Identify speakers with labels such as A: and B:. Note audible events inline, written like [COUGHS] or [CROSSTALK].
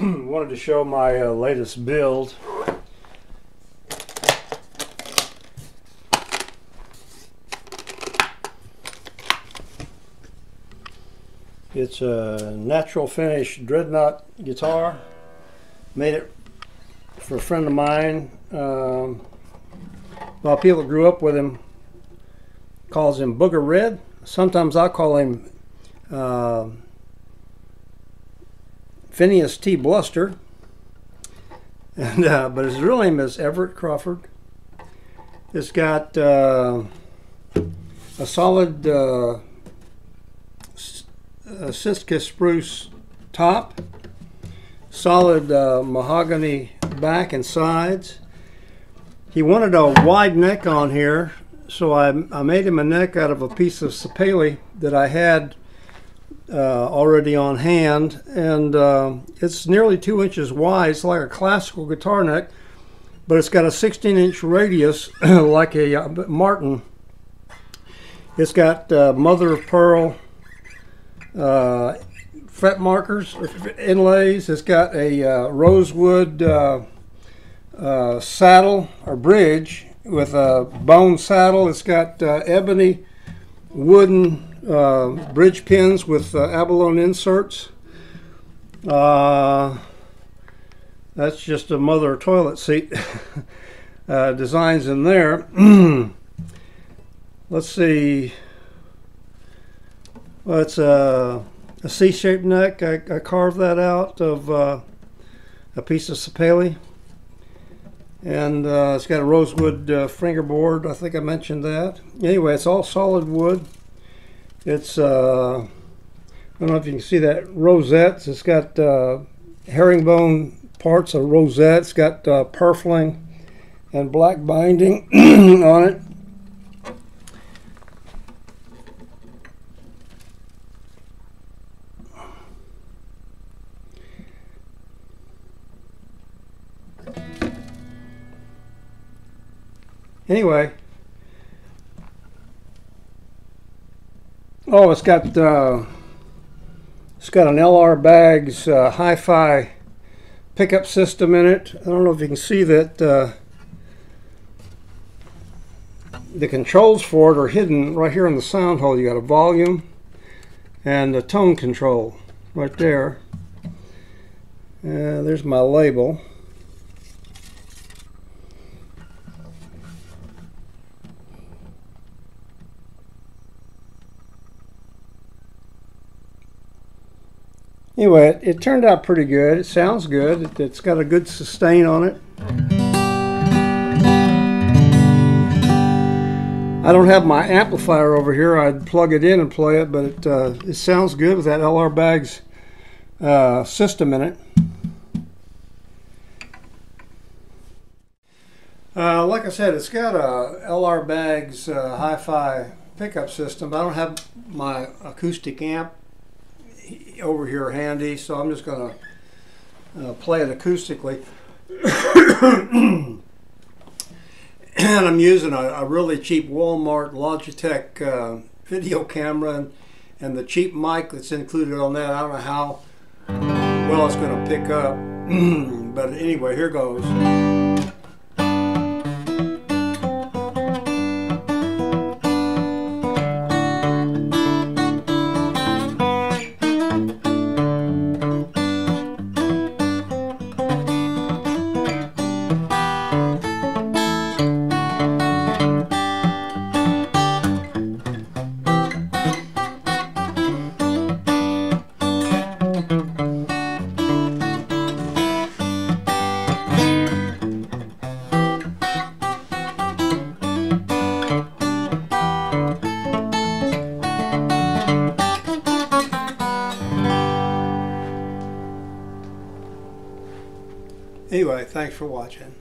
A: [CLEARS THROAT] wanted to show my uh, latest build. It's a natural finish dreadnought guitar. Made it for a friend of mine. Um, well, people that grew up with him calls him Booger Red. Sometimes I call him uh, Phineas T. Bluster. And, uh, but his real name is Everett Crawford. It's got uh, a solid uh, Sitka spruce top, solid uh, mahogany back and sides. He wanted a wide neck on here, so I, I made him a neck out of a piece of sapele that I had uh, already on hand, and uh, it's nearly two inches wide. It's like a classical guitar neck, but it's got a 16 inch radius [CLEARS THROAT] like a uh, Martin. It's got uh, mother of pearl uh, fret markers, inlays. It's got a uh, rosewood saddle or bridge with a bone saddle. It's got ebony wooden uh, bridge pins with uh, abalone inserts. Uh, that's just a mother toilet seat [LAUGHS] uh, designs in there. [CLEARS THROAT] Let's see. Well, it's a, C-shaped neck. I, I, carved that out of uh, a piece of sapele. And uh, it's got a rosewood fingerboard. I think I mentioned that. Anyway, it's all solid wood. It's, uh, I don't know if you can see that rosettes. It's got uh, herringbone parts of rosette. It's got uh, purfling and black binding [CLEARS THROAT] on it. Anyway, Oh, it's got uh, it's got an LR Baggs uh, hi-fi pickup system in it. I don't know if you can see that uh, the controls for it are hidden right here in the sound hole. You got a volume and a tone control right there. Uh, there's my label. Anyway, it, it, turned out pretty good. It sounds good. It, has got a good sustain on it. I don't have my amplifier over here. I'd plug it in and play it, but it, uh, it sounds good with that LR Baggs uh, system in it. Uh, like I said, it's got a LR Baggs uh, hi-fi pickup system. I don't have my acoustic amp over here handy, so I'm just going to uh, play it acoustically. [COUGHS] and I'm using a, a, really cheap Walmart Logitech uh, video camera and, and, the cheap mic that's included on that. I don't know how well it's going to pick up, [CLEARS THROAT] but anyway, here goes. Anyway, thanks for watching.